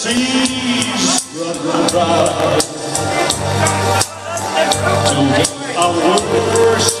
seas run dry. To our worst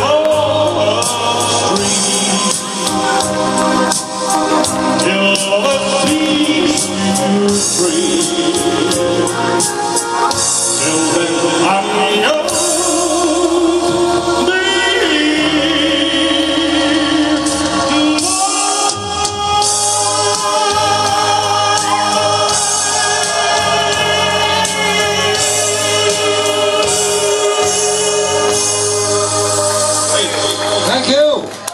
Oh, Thank you.